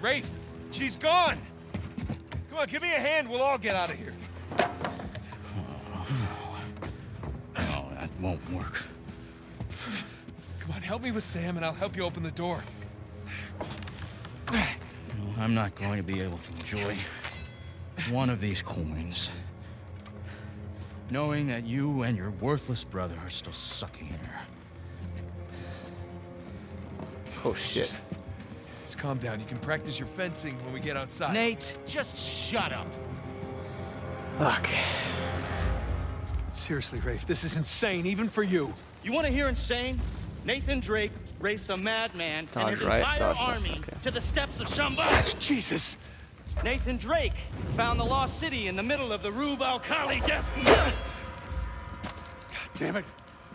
Rafe, she's gone. Come on, give me a hand. We'll all get out of here. Oh, no, that won't work. Come on, help me with Sam, and I'll help you open the door. No, I'm not going to be able to enjoy one of these coins. Knowing that you and your worthless brother are still sucking air. Oh shit. Just calm down. You can practice your fencing when we get outside. Nate, just shut up. Fuck. Seriously, Rafe, this is insane, even for you. You want to hear insane? Nathan Drake raced a madman and Dodge his right, entire dodge left, army okay. to the steps of Shambhala. Jesus. Nathan Drake found the lost city in the middle of the Rub al Khali desert. God damn it.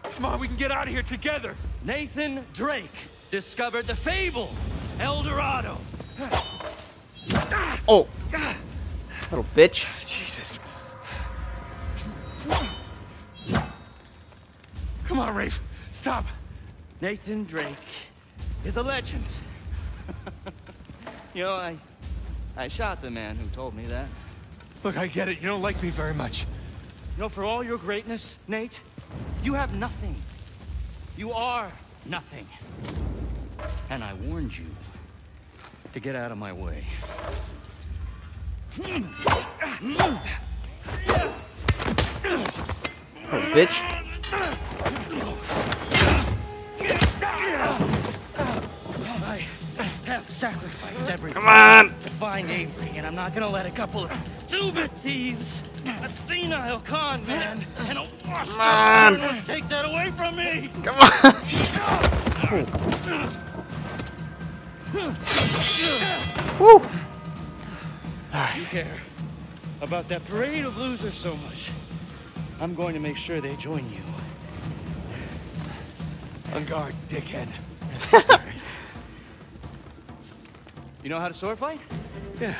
Come on, we can get out of here together. Nathan Drake discovered the fable El Dorado. Oh. Little bitch. Jesus. Come on, Rafe. Stop. Nathan Drake is a legend. you know, I I shot the man who told me that. Look, I get it. You don't like me very much. You know, for all your greatness, Nate, you have nothing. You are nothing. And I warned you to get out of my way. Little bitch. Have sacrificed everything Come on. to find Avery, and I'm not gonna let a couple of two-bit thieves, a senile con man, and a washed up take that away from me! Come on. Woo. You care about that parade of losers so much. I'm going to make sure they join you. En garde, dickhead. You know how to sword fight? Yeah.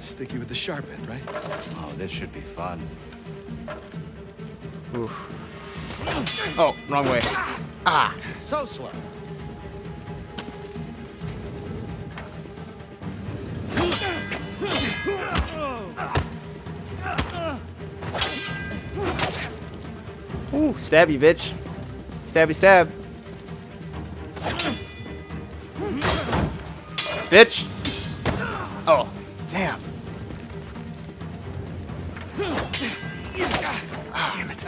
Sticky with the sharp end, right? Oh, this should be fun. Oh, wrong way. Ah. So slow. Ooh, stab you, bitch. Stabby stab. Bitch. Oh, damn.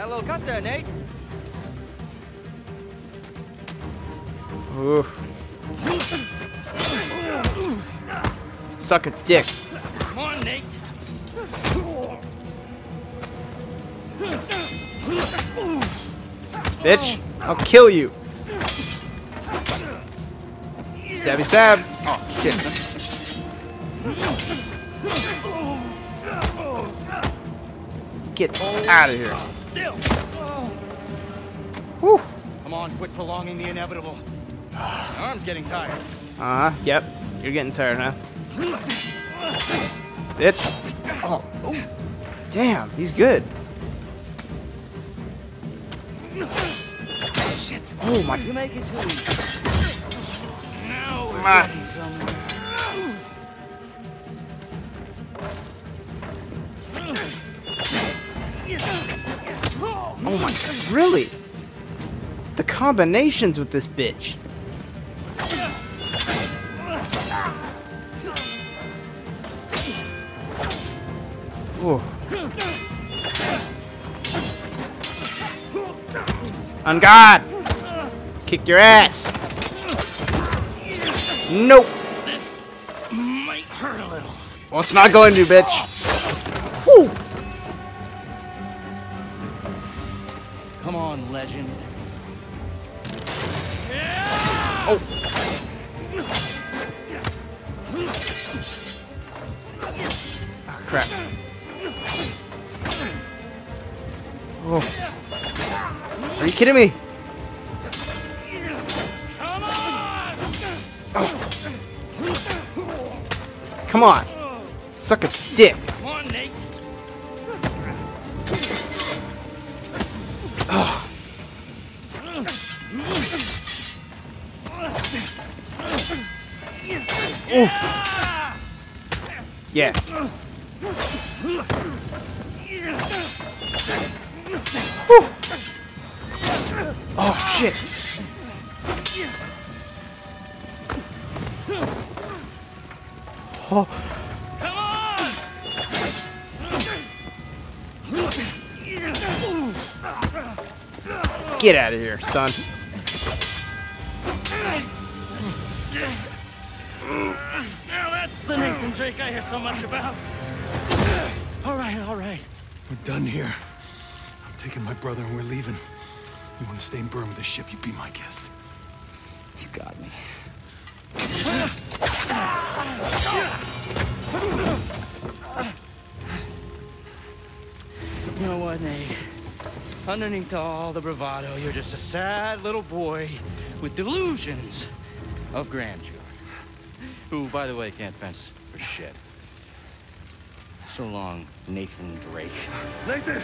That little cut there, Nate. Ooh. Suck a dick. Come on, Nate. Bitch, I'll kill you. Stabby stab. Get out of here. Still. Whew. Come on, quit prolonging the inevitable. My arm's getting tired. Uh huh. Yep. You're getting tired, huh? Bitch. Oh. oh. Damn. He's good. Shit. Oh my. You make it easy. Now Oh my. God, really? The combinations with this bitch. Ooh. On guard! Kick your ass! Nope! This might hurt a little. Well, it's not going to, bitch. Crap. Oh. Are you kidding me? Come on! Come on. Suck a dick. Son. Now that's the Nathan Drake I hear so much about. All right, all right. We're done here. I'm taking my brother and we're leaving. You want to stay in Burma with the ship, you be my guest. You got me. You know what, Nate? Underneath all the bravado, you're just a sad little boy with delusions of grandeur. Who, by the way, can't fence for shit. So long, Nathan Drake. Nathan!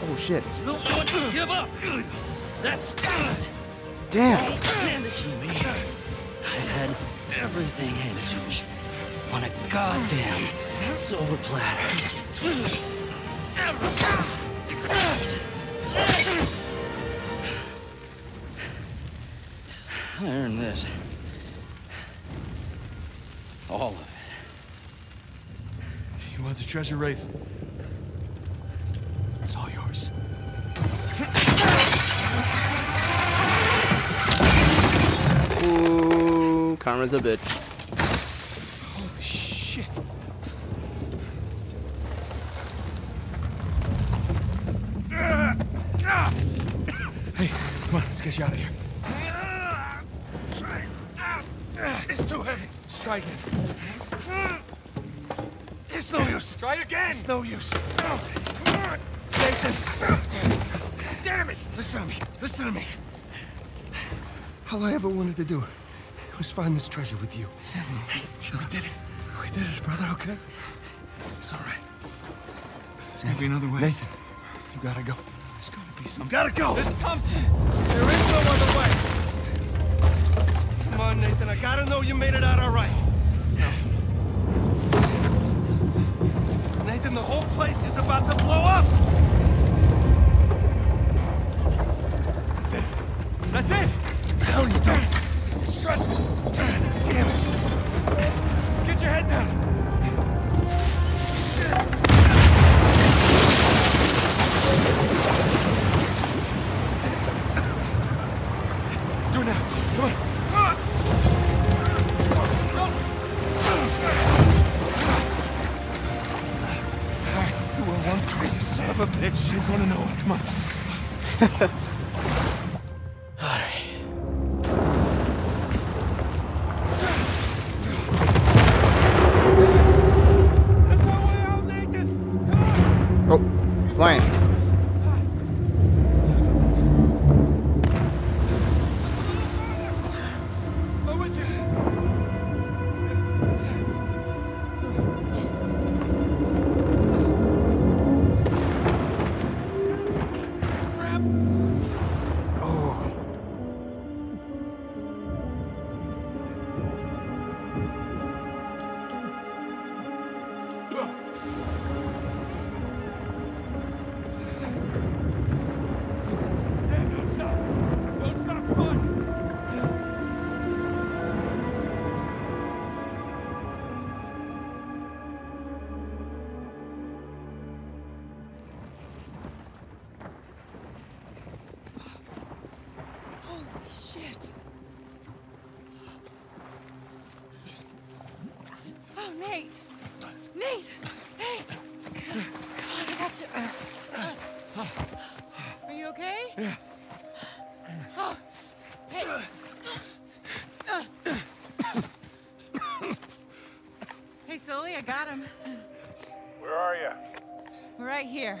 Oh shit. Don't give up. That's good. Damn. Hand it to me. I've had everything handed to me on a goddamn silver platter. I earned this. All of it. You want the treasure, Rafe? It's all yours. Karma's a bitch. Holy shit. Hey, come on, let's get you out of here. It's too heavy. Strike it. It's no use. Try again. It's no use. Nathan. Damn it. Listen to me. Listen to me. All I ever wanted to do was find this treasure with you. Sure. We did it. We did it, brother, okay? It's all right. There's gotta be another way. Nathan, you gotta go. There's gotta be some. You gotta go! This Thompson! There is no other way! Come on, Nathan, I gotta know you made it out all right. No. Nathan, the whole place is about to blow up! That's it. That's it! What the hell you doing? Stressful. Damn it. Let's get your head down. Do it now. Come on. You were one crazy son of a bitch. She's to know. Come on. Nate. Nate. Hey. Come on, I got you. Are you okay? Yeah. Oh. Hey. Hey, Sully, I got him. Where are you? Right here.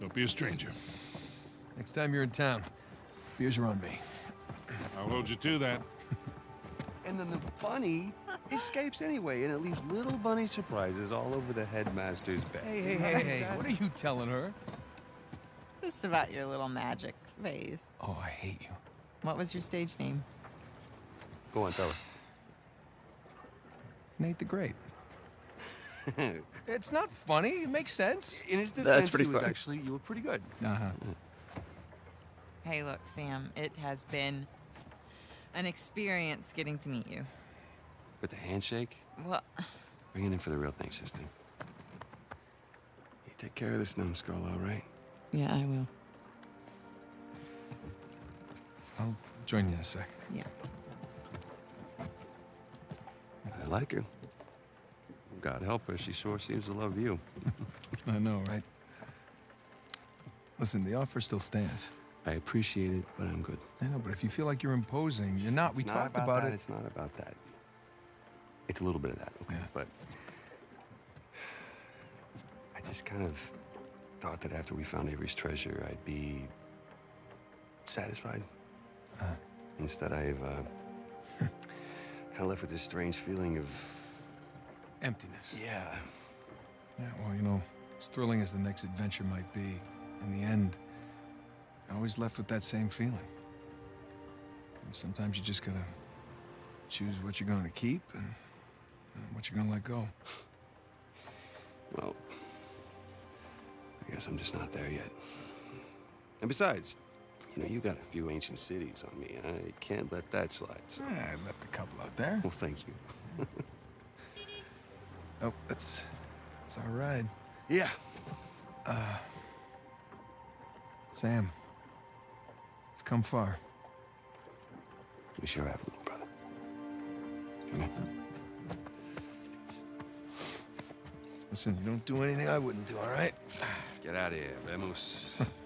Don't be a stranger. Next time you're in town, beers are on me. I'll hold you to that. And then the bunny escapes anyway, and it leaves little bunny surprises all over the headmaster's bed. Hey, hey, hey, hey, what are you telling her? Just about your little magic phase. Oh, I hate you. What was your stage name? Go on, tell her. Nate the Great. Her. It's not funny. It makes sense. In his defense, That's pretty he was funny. actually, you were pretty good. Uh-huh. Hey, look, Sam, it has been an experience getting to meet you. With the handshake, Well, bring it in for the real thing, sister. You take care of this numbskull, all right? yeah, I will. I'll join you in a sec. Yeah. I like her. God help her, she sure seems to love you. I know, right? Listen, the offer still stands. I appreciate it, but I'm good. I know, but if you feel like you're imposing, you're not. We It's talked about, about it. It's not about that. It's a little bit of that, okay? Yeah. But I just kind of thought that after we found Avery's treasure, I'd be satisfied. Uh. Instead, I've uh, kind of left with this strange feeling of Emptiness. yeah. Yeah, well, you know, as thrilling as the next adventure might be, in the end, you're always left with that same feeling. And sometimes you just gotta choose what you're going to keep and, and what you're gonna let go. Well, I guess I'm just not there yet. And besides, you know, you got a few ancient cities on me. I can't let that slide. So, Yeah, I left a couple out there. well, thank you. Oh, that's that's all right. Yeah. Uh, Sam, you've come far. We sure have, little brother. Come here. Listen, you don't do anything I wouldn't do, all right? Get out of here, vamos.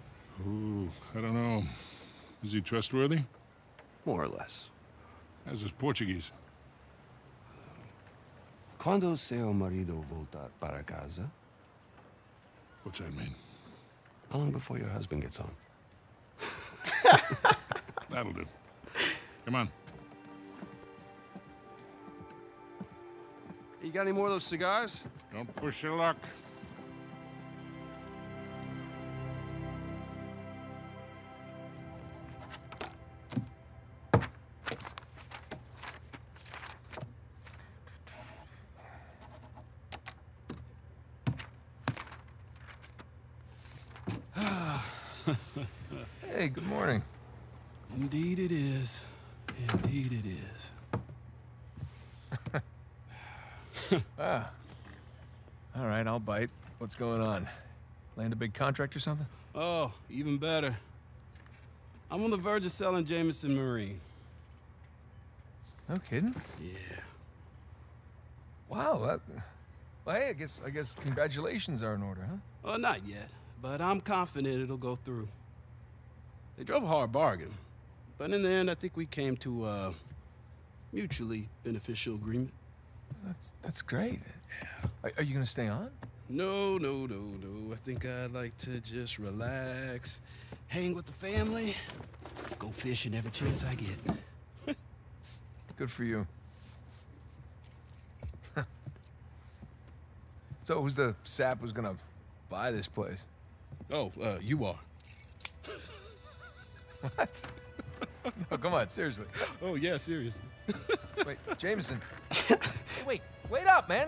Ooh, I don't know. Is he trustworthy? More or less. How's his Portuguese? Quando seu marido voltar para casa? What's that mean? How long before your husband gets home? That'll do. Come on. You got any more of those cigars? Don't push your luck. What's going on? Land a big contract or something? Oh, even better. I'm on the verge of selling Jameson Marine. No kidding. Yeah. Wow. That, well, hey, I guess I guess congratulations are in order, huh? Well, not yet, but I'm confident it'll go through. They drove a hard bargain, but in the end, I think we came to a mutually beneficial agreement. That's that's great. Are, are you gonna stay on? No, no, no, no. I think I'd like to just relax, hang with the family, go fishing every chance I get. Good for you. so who's the sap who's gonna buy this place? Oh, uh, you are. What? no, come on, seriously. Oh, yeah, seriously. Wait, Jameson. Hey, wait, wait up, man.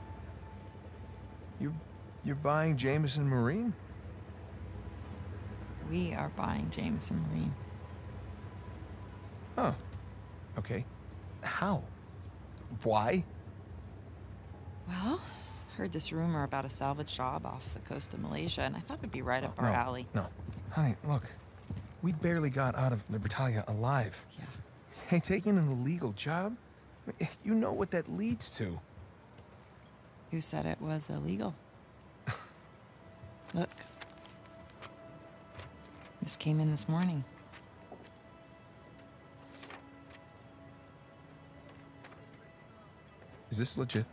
You, you're buying Jameson Marine? We are buying Jameson Marine. Oh. Okay. How? Why? Well, heard this rumor about a salvage job off the coast of Malaysia, and I thought it'd be right up our no, alley. No. Honey, look. We barely got out of Libertalia alive. Yeah. Hey, taking an illegal job? You know what that leads to. Who said it was illegal? Look. This came in this morning. Is this legit?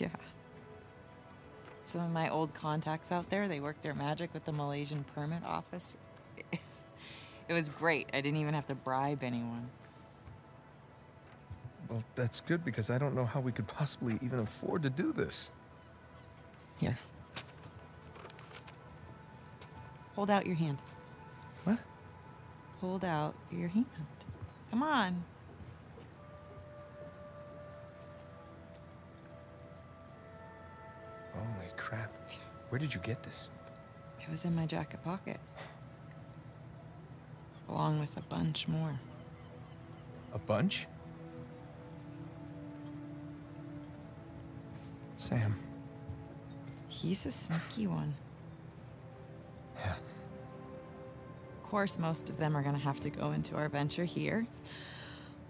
Yeah. Some of my old contacts out there, they work their magic with the Malaysian permit office. It was great. I didn't even have to bribe anyone. Well, that's good because I don't know how we could possibly even afford to do this. Here. Hold out your hand. What? Hold out your hand. Come on. Holy crap. Where did you get this? It was in my jacket pocket. Along with a bunch more. A bunch? Sam. He's a sneaky one. Yeah. Of course, most of them are going to have to go into our venture here,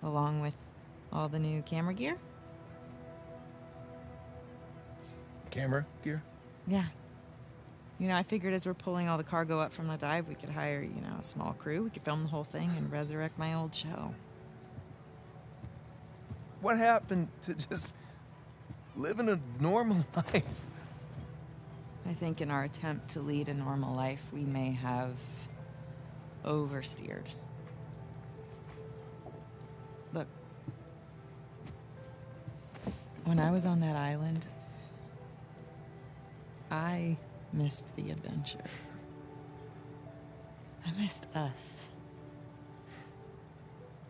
along with all the new camera gear. Camera gear? Yeah. You know, I figured as we're pulling all the cargo up from the dive, we could hire, you know, a small crew. We could film the whole thing and resurrect my old show. What happened to just living a normal life? I think in our attempt to lead a normal life, we may have oversteered. Look, when I was on that island, I missed the adventure. I missed us.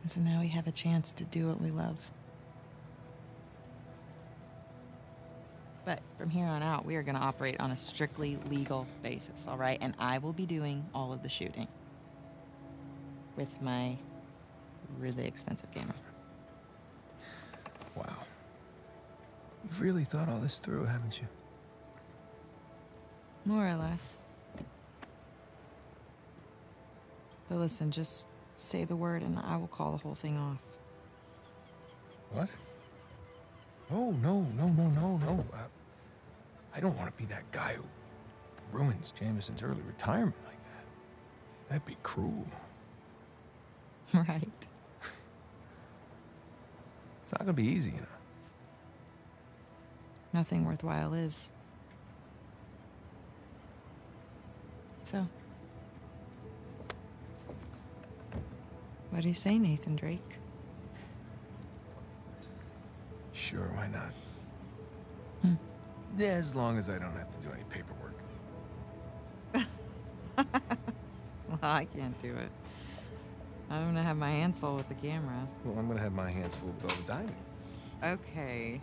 And so now we have a chance to do what we love. But from here on out, we are going to operate on a strictly legal basis, all right? And I will be doing all of the shooting with my really expensive camera. Wow. You've really thought all this through, haven't you? More or less. But listen, just say the word and I will call the whole thing off. What? Oh, no, no, no, no, no. Uh, I don't want to be that guy who ruins Jameson's early retirement like that. That'd be cruel. right. It's not gonna be easy, you know. Nothing worthwhile is. So. What do you say, Nathan Drake? Sure, why not? Hmm. Yeah, as long as I don't have to do any paperwork. Well, I can't do it. I'm gonna have my hands full with the camera. Well, I'm gonna have my hands full with all the diving. Okay.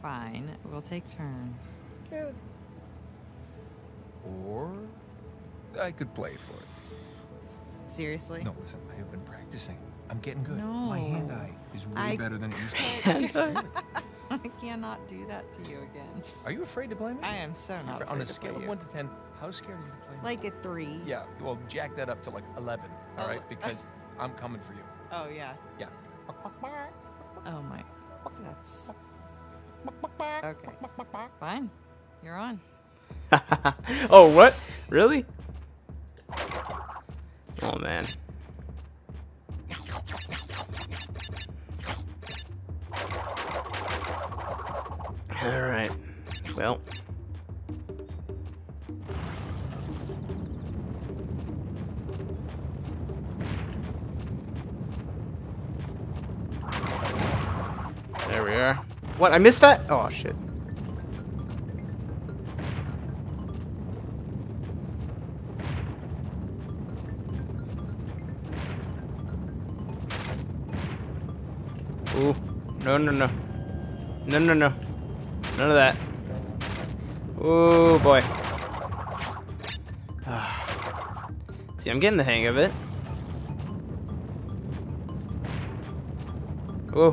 Fine. We'll take turns. Good. Or I could play for it. Seriously? No, listen, I have been practicing. I'm getting good. No. My hand-eye is way I better than it used to be. I cannot do that to you again. Are you afraid to play me? I am so not. Afraid- on a afraid to play scale of you. one to ten, how scared are you to play me? Like a three. Yeah, well, jack that up to like eleven. Oh, all right, Ele- because I'm coming for you. Oh yeah. Yeah. Oh my. That's. Okay. Fine. You're on. oh, what? Really? Oh, man. Alright. Well. There we are. What? I missed that? Oh, shit. Ooh. No, no, no. No, no, no. None of that. Oh, boy. Ah. See, I'm getting the hang of it. Oh.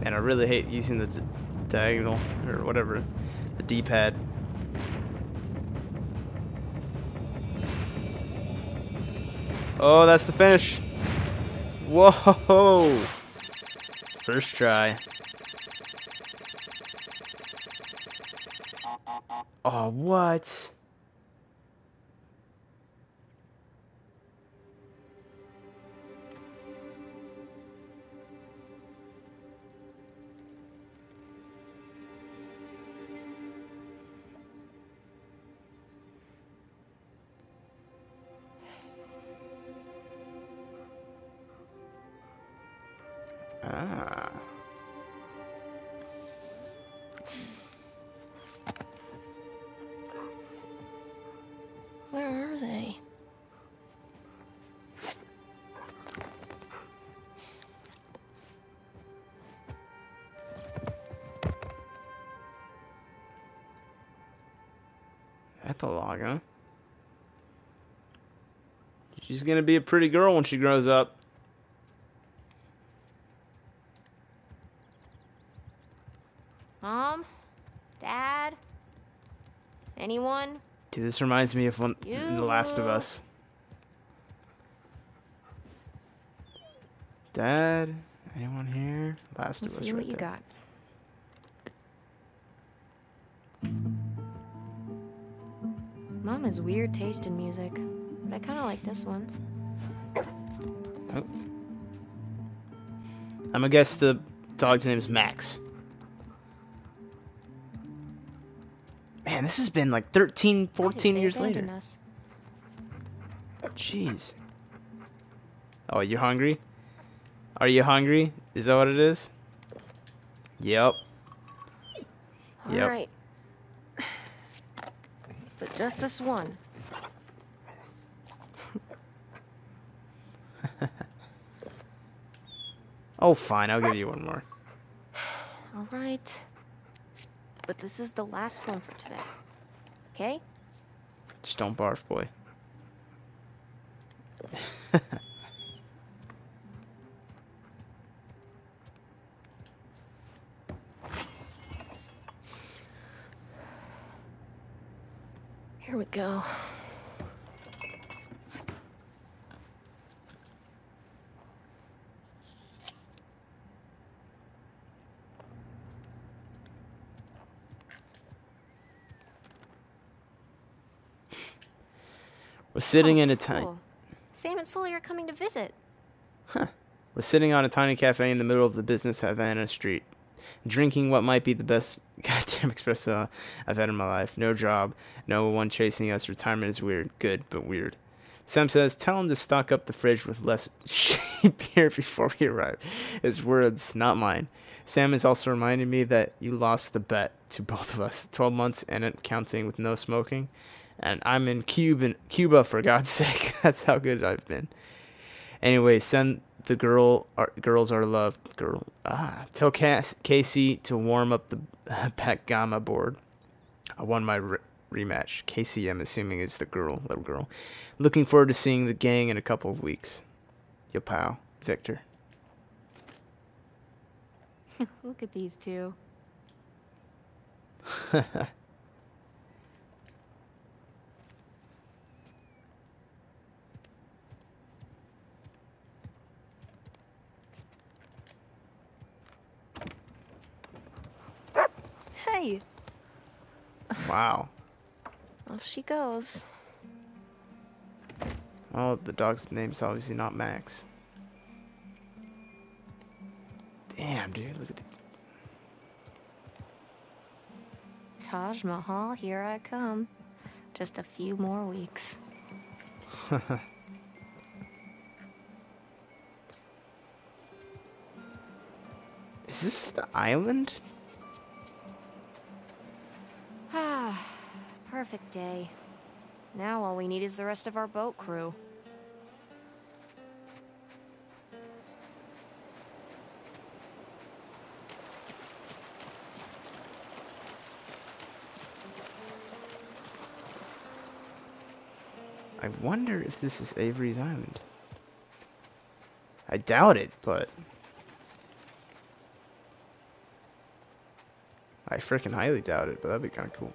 Man, I really hate using the diagonal or whatever, the D-pad. Oh, that's the finish. Whoa! First try. Oh, what? She's gonna be a pretty girl when she grows up. Mom? Dad? Anyone? Dude, this reminds me of one, The Last of Us. Dad? Anyone here? Last Let's of Us see right what you there. got. Mom has weird taste in music, but I kind of like this one. Oh. I'm gonna guess the dog's name is Max. Man, this has been like 13, 14 years later. us. Jeez. Oh, you're hungry? Are you hungry? Is that what it is? Yep. All Yep. right. But just this one. Oh, fine. I'll give you one more. All right. But this is the last one for today. Okay? Just don't barf, boy. Here we go. Sitting Oh, in a tiny. cool. Sam and Sully are coming to visit. We're sitting on a tiny cafe in the middle of the business Havana street, drinking what might be the best goddamn espresso I've had in my life. No job, no one chasing us. Retirement is weird, good but weird. Sam says, "Tell him to stock up the fridge with less shitty beer before we arrive." His words, not mine. Sam is also reminding me that you lost the bet to both of us. Twelve months and it counting with no smoking, and I'm in Cuba, Cuba for God's sake. That's how good I've been. Anyway, send the girl our, girls our love girl. Ah, tell Cass, Casey to warm up the backgammon board. I won my re- rematch. Casey, I'm assuming, is the girl, little girl. Looking forward to seeing the gang in a couple of weeks. Your pal, Victor. Look at these two. Wow. off she goes. Oh, the dog's name's obviously not Max. Damn, dude, look at the Taj Mahal, here I come. Just a few more weeks. Is this the island? Perfect day. Now all we need is the rest of our boat crew. I wonder if this is Avery's Island. I doubt it, but I freaking highly doubt it, but that'd be kind of cool.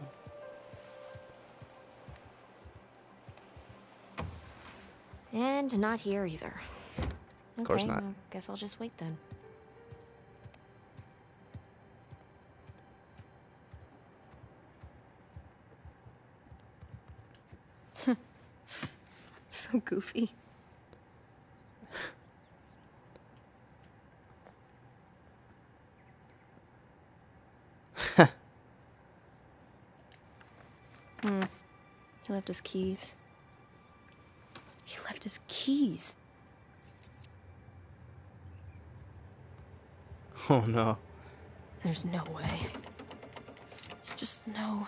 And not here either. Of course okay, not. well, guess I'll just wait then. so goofy. hmm. He left his keys. Left his keys. Oh no. There's no way. There's just no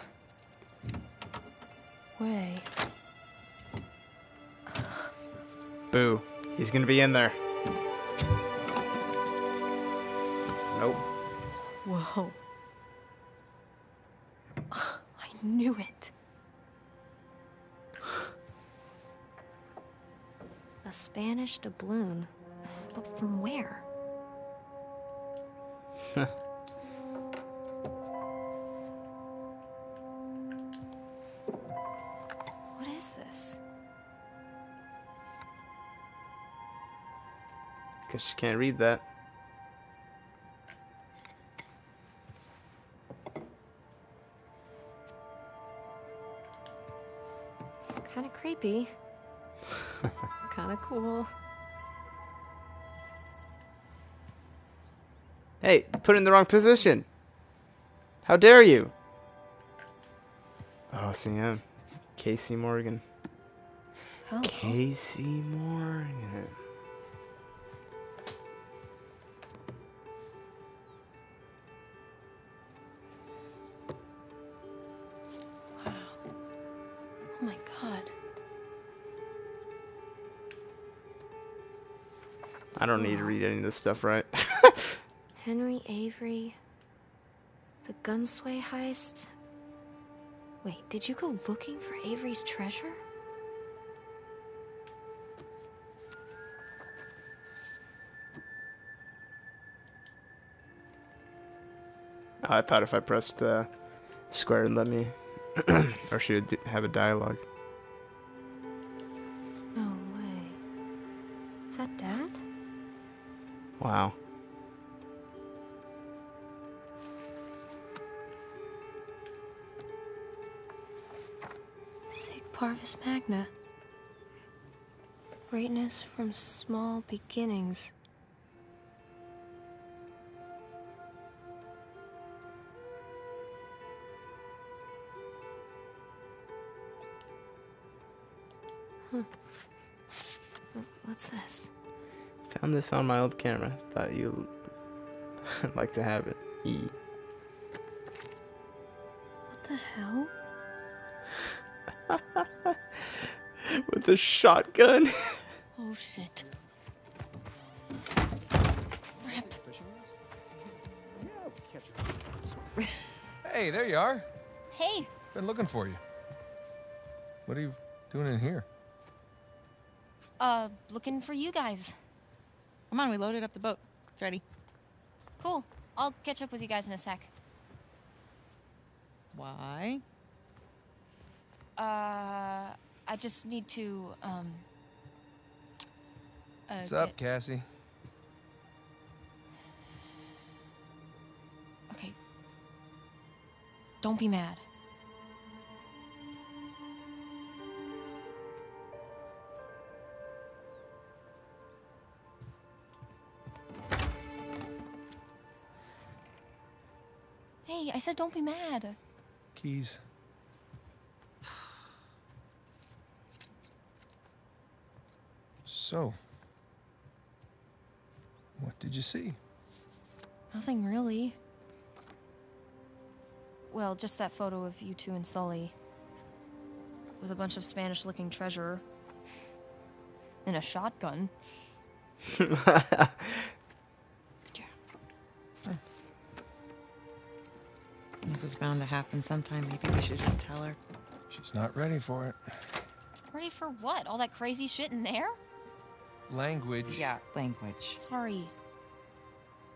way. Boo. He's gonna be in there. Nope. Whoa. I knew it. A Spanish doubloon. But from where? what is this? Guess you can't read that. Kind of creepy. Cool. Hey, put it in the wrong position. How dare you? Oh, CM. Casey Morgan. Casey Morgan. I don't need to read any of this stuff, right? Henry Avery. The Gunsway heist. Wait, did you go looking for Avery's treasure? I thought if I pressed uh, square and let me, or she would have a dialogue. Parvis Magna. Greatness from small beginnings. Huh. What's this? Found this on my old camera. Thought you'd like to have it. E. With a shotgun. Oh shit. Crap. Hey, there you are. Hey, Been looking for you. What are you doing in here? uh, looking for you guys. Come on, we loaded up the boat. It's ready. Cool. I'll catch up with you guys in a sec. Why? Uh, I just need to, um. Uh, What's up, Cassie? Okay. Don't be mad. Hey, I said don't be mad. Keys. So, what did you see? Nothing really. Well, just that photo of you two and Sully. With a bunch of Spanish looking treasure. And a shotgun. yeah. Hmm. This was bound to happen sometime. Maybe we should just tell her. She's not ready for it. Ready for what? All that crazy shit in there? Language. Yeah, language. Sorry.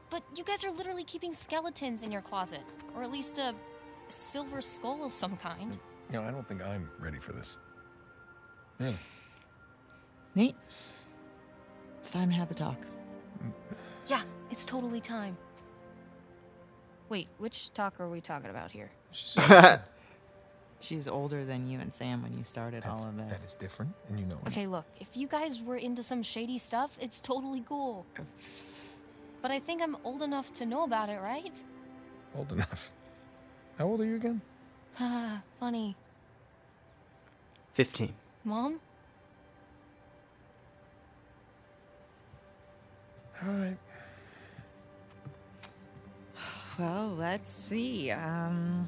But you guys are literally keeping skeletons in your closet. Or at least a silver skull of some kind. No, I don't think I'm ready for this. Really? Nate, it's time to have the talk. Yeah, it's totally time. Wait, which talk are we talking about here? She's older than you and Sam when you started all of this. That is different, and you know it. Okay, look, if you guys were into some shady stuff, it's totally cool. But I think I'm old enough to know about it, right? Old enough. How old are you again? Haha, funny. 15. Mom? All right. Well, let's see. Um,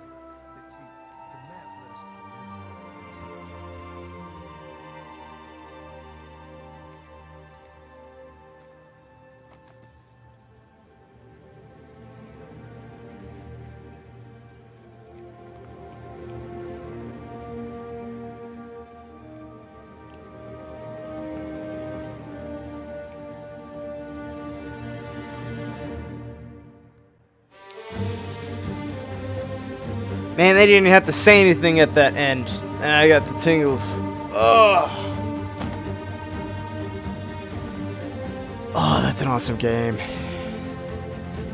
Man, they didn't have to say anything at that end. And I got the tingles. Ugh. Oh, that's an awesome game.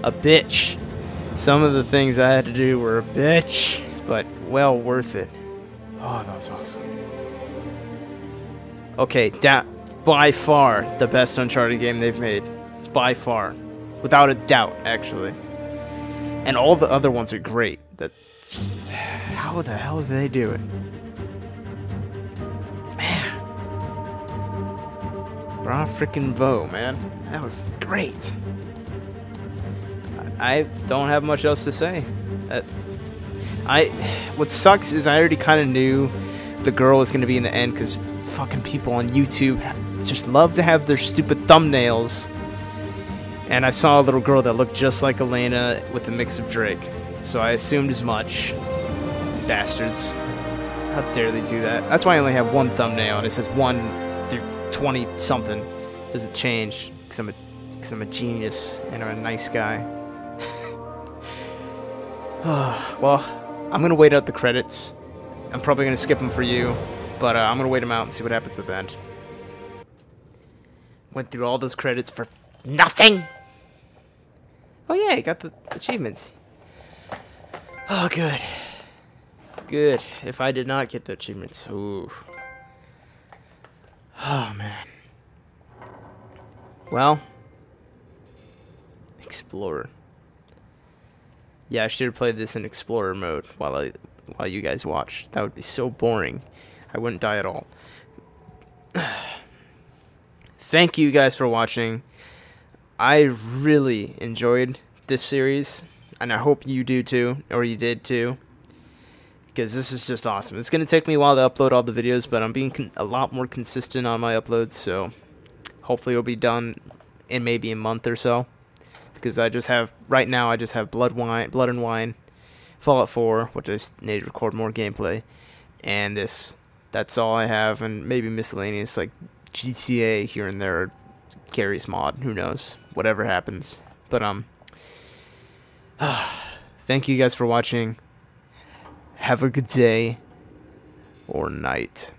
A bitch. Some of the things I had to do were a bitch, but well worth it. Oh, that was awesome. Okay, that by far the best Uncharted game they've made. By far. Without a doubt, actually. And all the other ones are great. That how the hell did they do it? Man. Bra freaking Vo, man. That was great. I don't have much else to say. Uh, I what sucks is I already kind of knew the girl was going to be in the end cuz fucking people on YouTube just love to have their stupid thumbnails. And I saw a little girl that looked just like Elena with a mix of Drake. So I assumed as much. Bastards. How dare they do that? That's why I only have one thumbnail and it says 1 through 20 something. Doesn't change because I'm, a, cause I'm a genius and I'm a nice guy. well, I'm going to wait out the credits. I'm probably going to skip them for you, but uh, I'm going to wait them out and see what happens at the end. Went through all those credits for nothing. Oh yeah, I got the achievements. Oh, good. Good. If I did not get the achievements, ooh. Oh, man. Well. Explorer. Yeah, I should have played this in Explorer mode while I while you guys watched. That would be so boring. I wouldn't die at all. Thank you guys for watching. I really enjoyed this series, and I hope you do too, or you did too. Because this is just awesome. It's going to take me a while to upload all the videos, but I'm being a lot more consistent on my uploads, so hopefully it'll be done in maybe a month or so. Because I just have, right now, I just have Blood, Wine, Blood and Wine, Fallout 4, which I need to record more gameplay, and this. That's all I have, and maybe miscellaneous, like GTA here and there, Garry's Mod, who knows, whatever happens. But, um, thank you guys for watching. Have a good day or night.